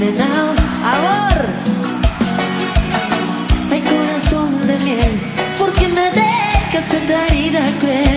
tienen amor. Hay corazón de miel, porque me dejas en la herida.